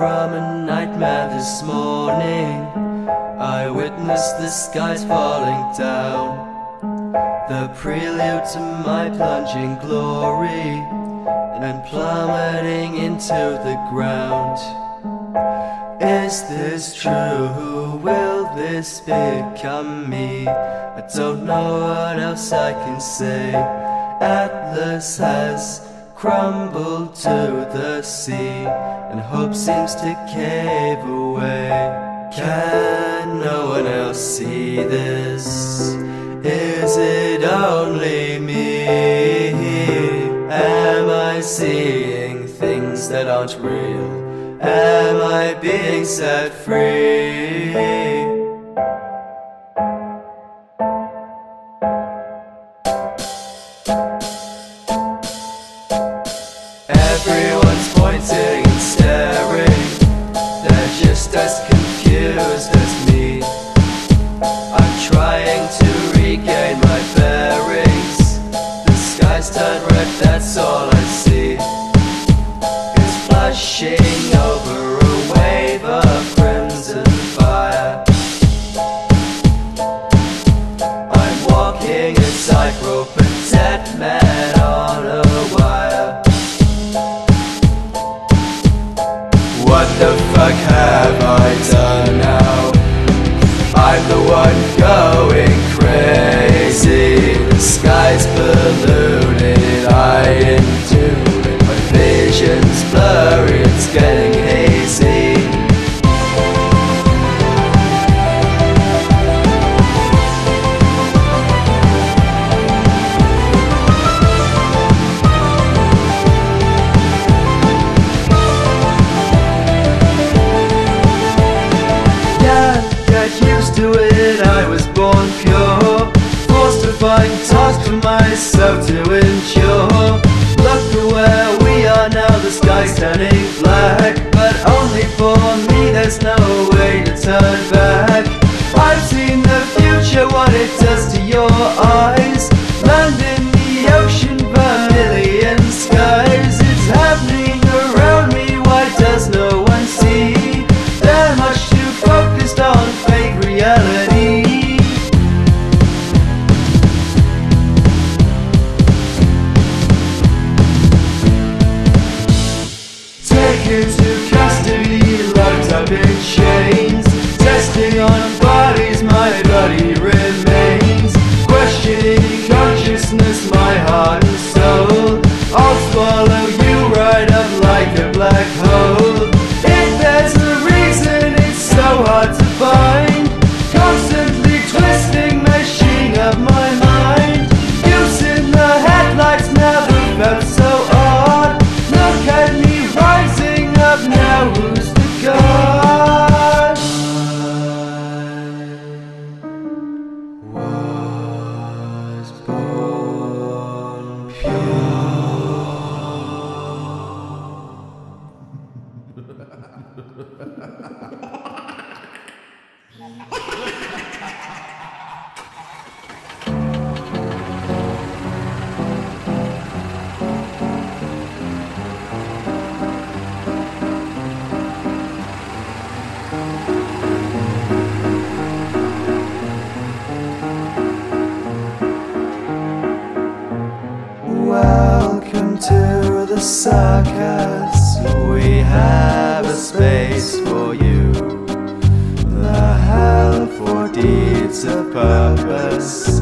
from a nightmare this morning. I witnessed the skies falling down. The prelude to my plunging glory and plummeting into the ground. Is this true? Who will this become me? I don't know what else I can say. Atlas has crumbled to the sea, and hope seems to cave away. Can no one else see this? Is it only me? Am I seeing things that aren't real? Am I being set free? Confused me. I'm trying to regain my bearings. The sky's turned red, that's all I see. It's flushing over a wave of crimson fire. I'm walking a tightrope, a dead man on a wire. What the fuck have I the one going crazy. The sky's polluted, I endure it. My vision's blurry, it's getting for me, there's no way to turn back. I've seen the future, what it does to your eyes. Land in the ocean, vermilion skies. It's happening around me, why does no one see? They're much too focused on fake reality. Take it to locked circus. We have a space for you. The hell for deeds of purpose.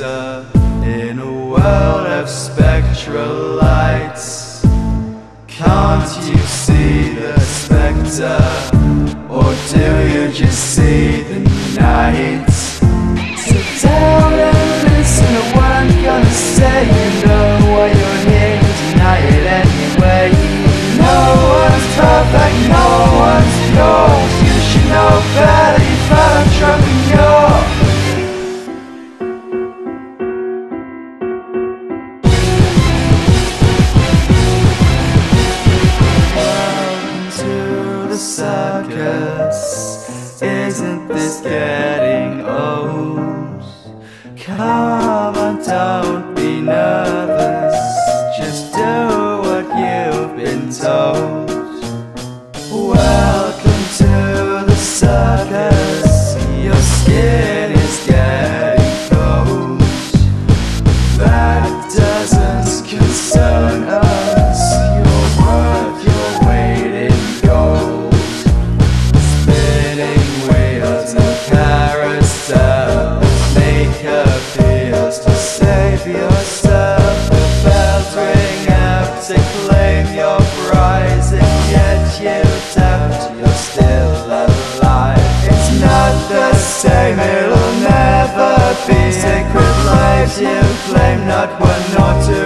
In a world of spectral lights. Can't you see the spectre? Isn't this getting old? Come claim your prize And yet you tempt, you're still alive. It's not the same, it'll never be. Sacred lives you claim, not one or two.